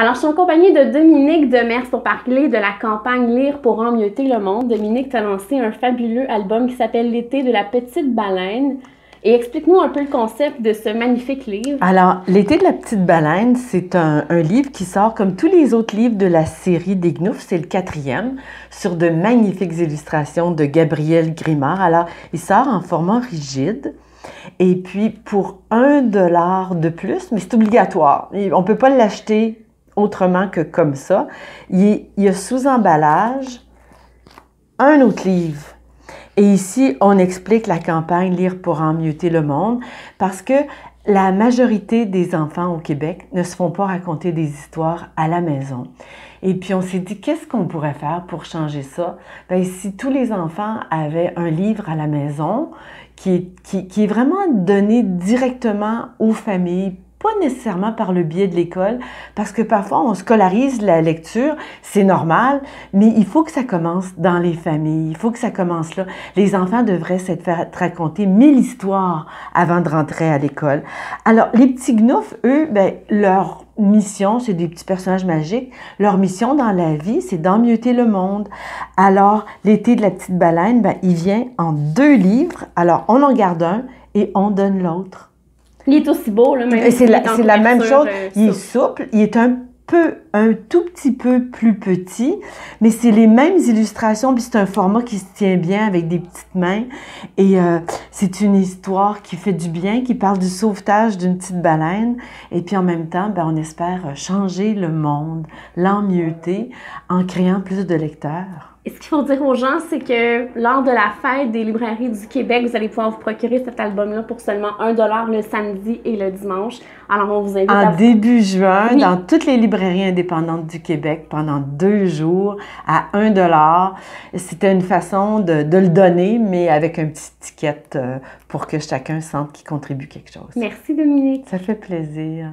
Alors, je suis en compagnie de Dominique Demers pour parler de la campagne Lire pour emmieuter le monde. Dominique, tu as lancé un fabuleux album qui s'appelle L'été de la petite baleine. Et explique-nous un peu le concept de ce magnifique livre. Alors, L'été de la petite baleine, c'est un, livre qui sort comme tous les autres livres de la série des Gnoufs. C'est le quatrième, sur de magnifiques illustrations de Gabriel Grimard. Alors, il sort en format rigide. Et puis, pour un dollar de plus, mais c'est obligatoire. On ne peut pas l'acheter autrement que comme ça. Il, y a sous emballage un autre livre. Et ici, on explique la campagne Lire pour emmieuter le monde parce que la majorité des enfants au Québec ne se font pas raconter des histoires à la maison. Et puis on s'est dit, qu'est-ce qu'on pourrait faire pour changer ça? Bien, si tous les enfants avaient un livre à la maison qui, qui est vraiment donné directement aux familles pas nécessairement par le biais de l'école, parce que parfois on scolarise la lecture, c'est normal, mais il faut que ça commence dans les familles, il faut que ça commence là. Les enfants devraient s'être fait raconter mille histoires avant de rentrer à l'école. Alors, les petits gnoufs, eux, ben, leur mission, c'est des petits personnages magiques. Leur mission dans la vie, c'est d'emmioter le monde. Alors, l'été de la petite baleine, ben, il vient en deux livres. Alors, on en garde un et on donne l'autre. Il est aussi beau, là, même. C'est la, la même chose. Euh, il est souple, il est un peu, un tout petit peu plus petit, mais c'est les mêmes illustrations, puis c'est un format qui se tient bien avec des petites mains. Et euh, c'est une histoire qui fait du bien, qui parle du sauvetage d'une petite baleine. Et puis en même temps, ben, on espère changer le monde, l'emmieter en créant plus de lecteurs. Et ce qu'il faut dire aux gens, c'est que lors de la fête des librairies du Québec, vous allez pouvoir vous procurer cet album-là pour seulement 1 le samedi et le dimanche. Alors, on vous invite en début juin, dans toutes les librairies indépendantes du Québec, pendant deux jours, à 1 C'était une façon de, de, le donner, mais avec un petit ticket euh, pour que chacun sente qu'il contribue quelque chose. Merci, Dominique. Ça fait plaisir.